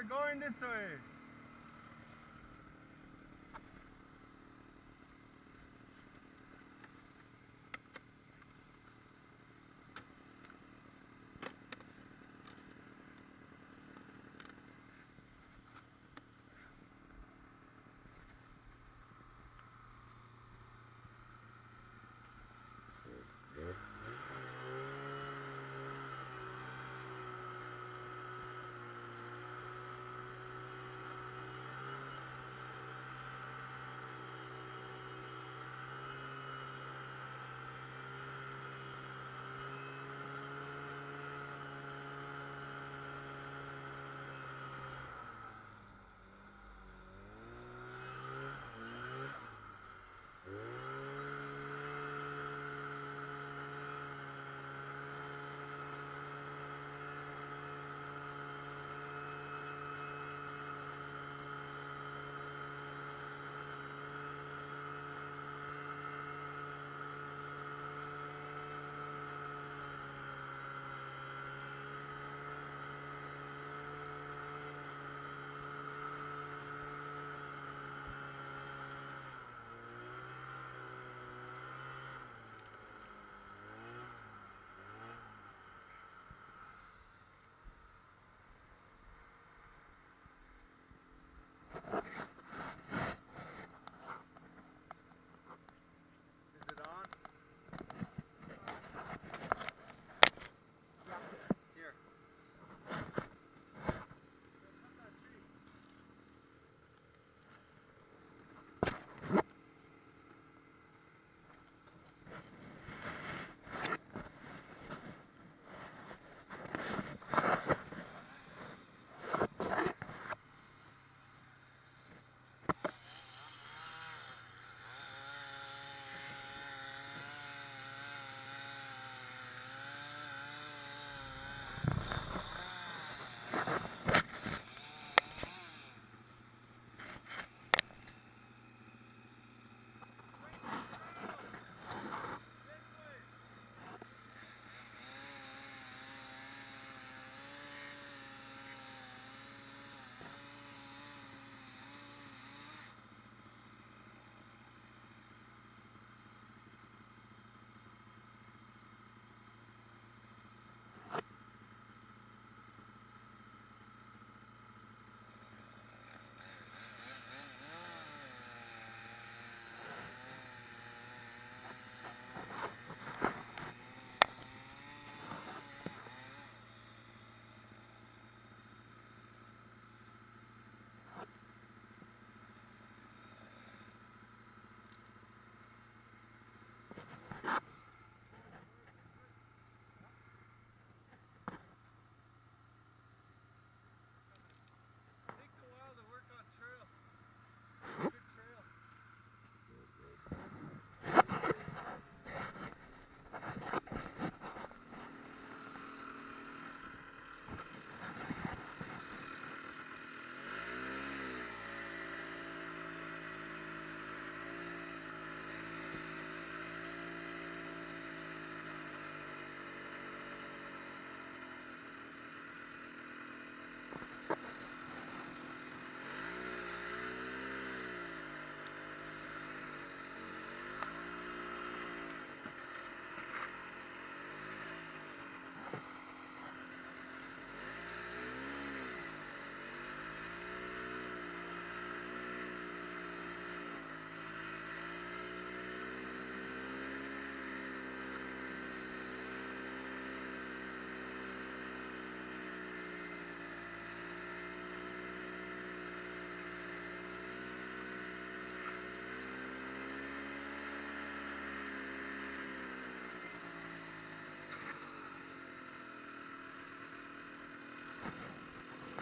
we're going this way.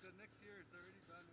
The next year it's already done.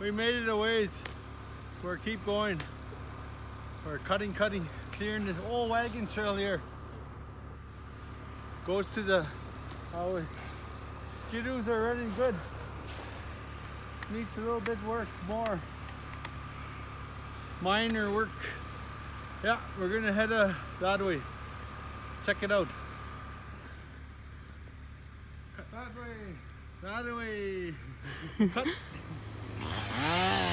We made it a ways. We're keep going. We're cutting, cutting, clearing this old wagon trail here. Goes to the our skidoos are running good. Needs a little bit work more. Minor work. Yeah, we're gonna head uh, that way. Check it out. Cut that way. That way. Cut. Woo!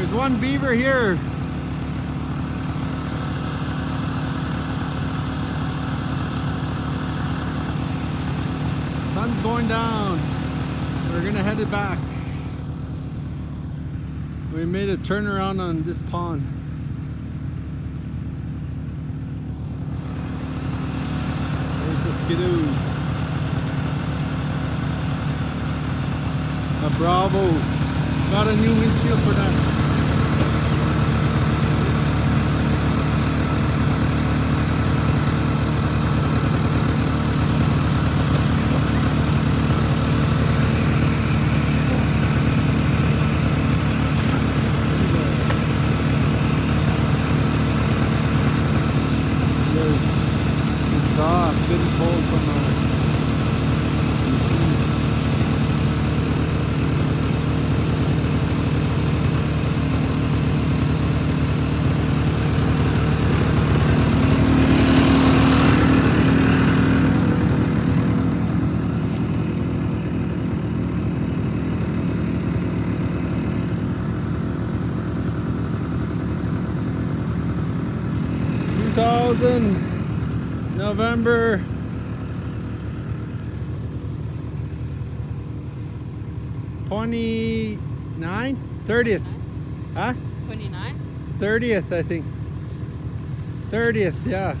There's one beaver here. Sun's going down. We're gonna head it back. We made a turnaround on this pond. There's the skidoos. A Bravo. Got a new windshield for that. 29? 30th. Huh? 29? 30th, I think. 30th, yeah.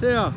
Yeah.